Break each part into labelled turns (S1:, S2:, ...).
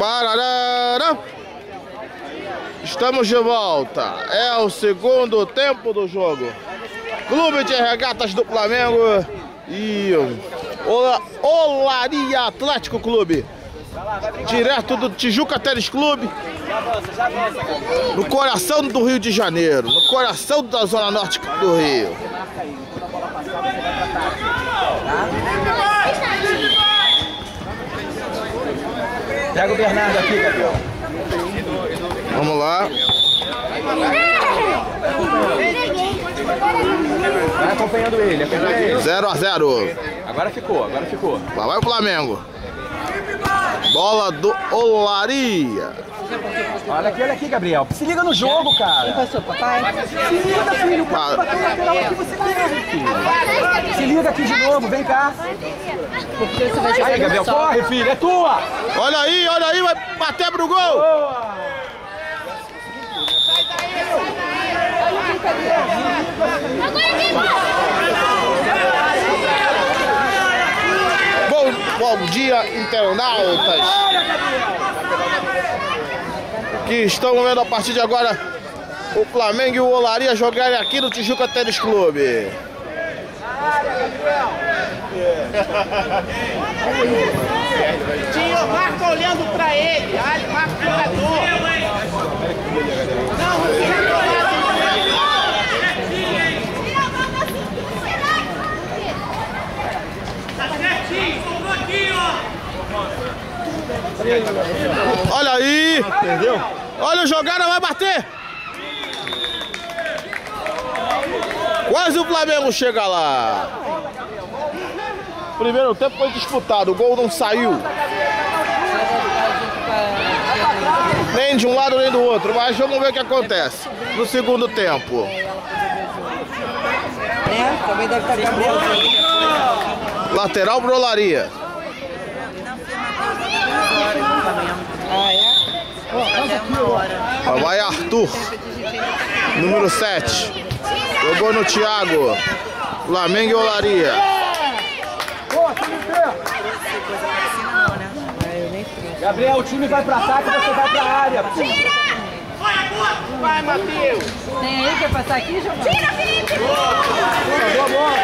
S1: Bararara. Estamos de volta. É o segundo tempo do jogo. Clube de Regatas do Flamengo e Olaria Atlético Clube. Direto do Tijuca Tênis Clube. No coração do Rio de Janeiro. No coração da Zona Norte do Rio.
S2: Pega o Bernardo aqui, Gabriel.
S1: Vamos lá.
S2: Vai acompanhando ele, acompanha ele.
S1: 0 a 0
S2: Agora ficou, agora ficou.
S1: Lá vai o Flamengo. Bola do Olaria.
S2: Olha aqui, olha aqui, Gabriel. Se liga no jogo, cara.
S3: Quem passou, papai?
S2: Se liga, filho.
S1: Ah.
S2: Bateu na lateral aqui, você filho. Se liga aqui de novo, vem cá. Aí, Gabriel, corre, filho. É tua.
S1: Olha aí, olha aí, vai bater pro gol.
S2: Boa.
S1: Bom, bom dia, internautas. Que estão vendo a partir de agora o Flamengo e o Olaria jogarem aqui no Tijuca Tênis Clube.
S4: Tio, marca olhando pra ele. Ali, marca o jogador. Não, colado.
S1: Olha aí.
S2: Entendeu?
S1: Olha o jogada, vai bater. Quase o Flamengo chega lá. Primeiro tempo foi disputado, o gol não saiu. Nem de um lado nem do outro, mas vamos ver o que acontece no segundo tempo.
S3: É, também deve estar.
S1: Lateral pro Olaria.
S3: Ah, é?
S1: Lá vai Arthur, número 7. Jogou no Thiago. Flamengo e Olaria.
S2: Gabriel, o time vai pra ataque, você vai pra área.
S4: Vai, Matheus.
S3: Tem aí, quer passar aqui, João? Tira, Felipe!
S2: Boa bola,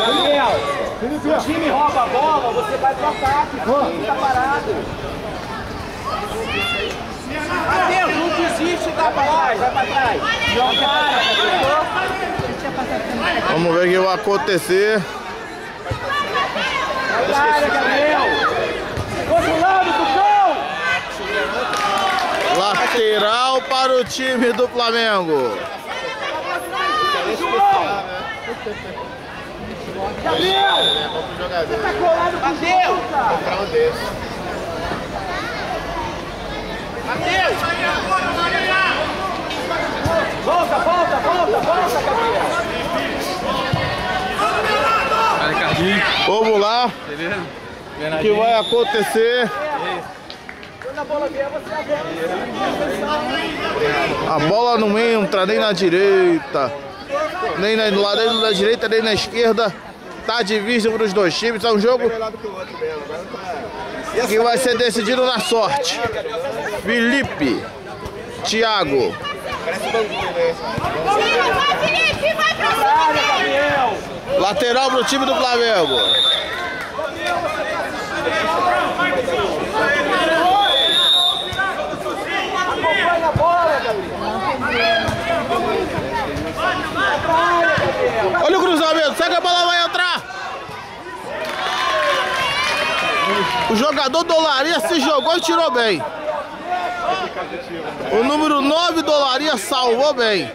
S2: Gabriel, o time rouba a bola, você vai pro ataque. Filho, tá parado.
S4: Matheus, não desiste da bola.
S2: Vai, vai pra trás. Não para, Gabriel.
S1: Vamos ver o que vai acontecer.
S2: Gabriel. Outro lado.
S1: Lateral para o time do Flamengo.
S2: Gabriel. Você tá colado com o gol, cara. Volta, volta, volta, volta, Gabriel.
S1: Vamos lá. O que vai acontecer?
S2: A bola
S1: não entra nem na direita, nem na, do lado da direita, nem na esquerda. Tá dividido para os dois times. É um jogo que vai ser decidido na sorte. Felipe, Thiago. Lateral pro time do Flamengo.
S2: Acompanha a bola, Gabriel. Vai pra área, Gabriel.
S1: Olha o cruzamento, será que a bola vai entrar? O jogador do Olaria se jogou e tirou bem. O número 9 do Olaria salvou bem.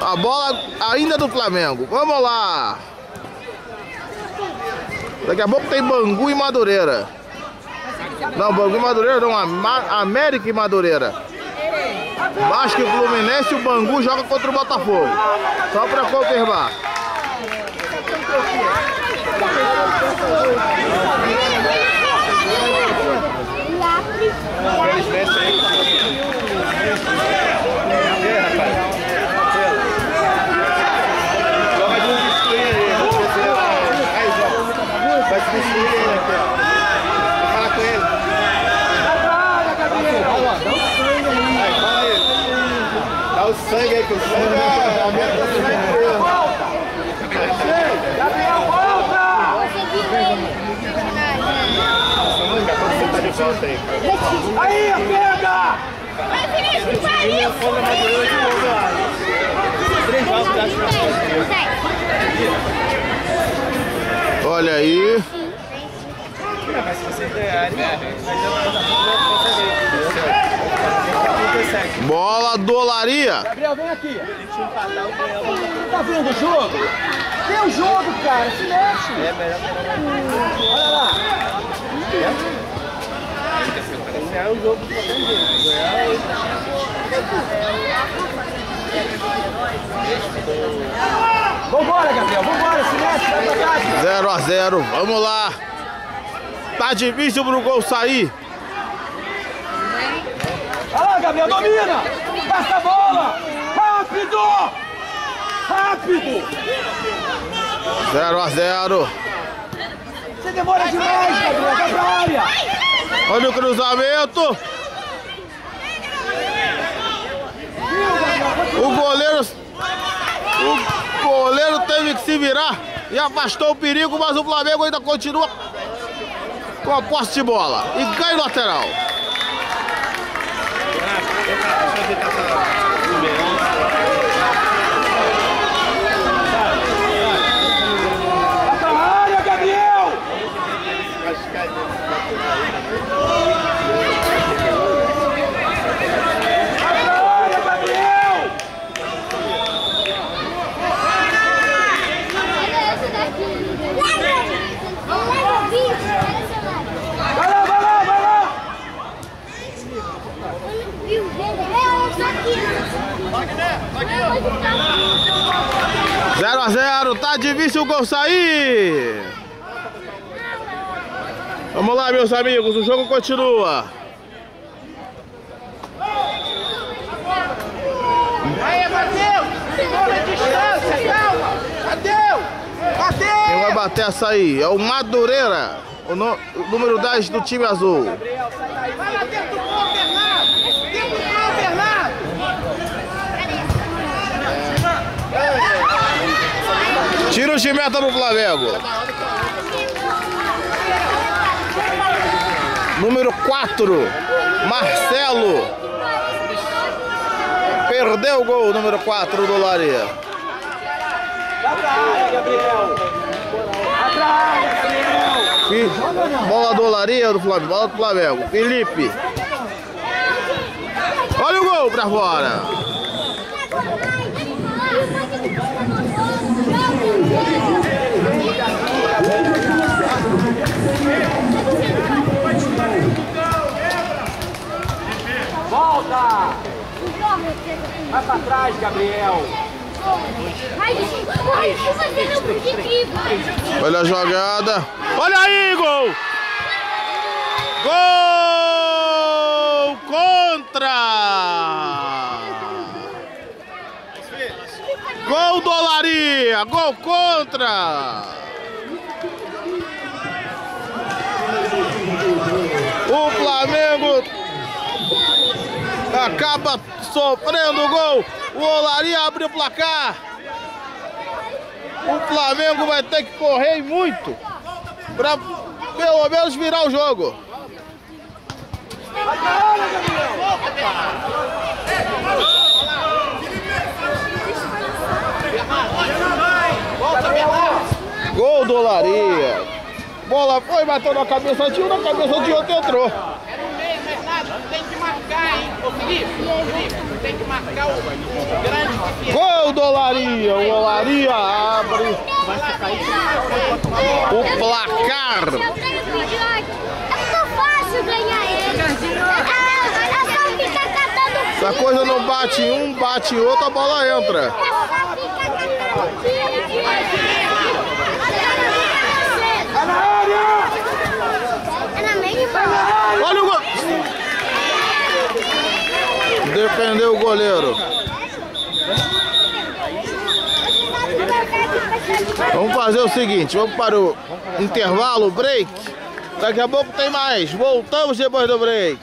S1: A bola ainda do Flamengo. Vamos lá. Daqui a pouco tem Bangu e Madureira. Não, Bangu e Madureira não, América e Madureira. Vasco e Fluminense, o Bangu joga contra o Botafogo. Só pra confirmar. Sangue aí, que o sangue é a minha dele.
S2: Gabriel, volta!
S5: Você viu ele?
S1: Aí.
S2: Aí, pega!
S5: Vai, Felipe, vai isso!
S1: Olha aí. Bola dolaria.
S2: Gabriel, vem aqui. Tá vendo o jogo? Vê o jogo, cara. Se mexe. É melhor Olha lá. Ganhar o jogo de qualquer jeito. Vambora, Gabriel. Vambora. Se mexe. Vai pra cá.
S1: 0 a 0 Vamos lá. Tá difícil pro gol sair.
S2: Olha lá, Gabriel. Domina. Passa a bola. Rápido. Rápido.
S1: 0 a 0
S2: Você demora demais, Gabriel. Vai pra área.
S1: Olha o cruzamento. O goleiro. O goleiro teve que se virar e afastou o perigo, mas o Flamengo ainda continua com a posse de bola. E cai no lateral.
S2: Vai pra área, Gabriel. Vai pra área, Gabriel. Vai lá, vai lá, vai lá.
S1: Zero a zero, tá difícil o gol sair. Vamos lá, meus amigos, o jogo continua.
S4: Aí, Matheus! Segura a distância, calma! Bateu!
S1: Quem vai bater essa aí é o Madureira, o, no- o número 10 do time azul.
S4: Lá dentro do
S1: Tira o de meta pro Flamengo. Número 4, Marcelo. Perdeu o gol, número 4 do. Fi- Bola do Laria do Flamengo, bola do Flamengo. Felipe. Olha o gol pra fora.
S2: Volta. Vai pra trás, Gabriel.
S1: Olha a jogada. Olha aí, gol! Gol contra! Gol do Olaria! Gol contra! O Flamengo acaba sofrendo gol. O Olaria abre o placar. O Flamengo vai ter que correr muito para pelo menos virar o jogo. Gol do Olaria. Bola foi, bateu na cabeça de um, na cabeça de outro entrou.
S4: Era o meio, Bernardo, tem que marcar, hein? Ô, Felipe, tem que marcar o grande que.
S1: Gol do Olaria. O Olaria abre o placar.
S5: É muito fácil ganhar ele. É, é
S1: Se a coisa não bate em um, bate em outro, a bola entra.
S5: É só ficar catando tiro.
S2: Vai na área.
S5: É na meia
S2: Vai na área.
S1: Olha o gol. Defendeu o goleiro. Vamos fazer o seguinte, vamos para o, intervalo, break. Daqui a pouco tem mais. Voltamos depois do break.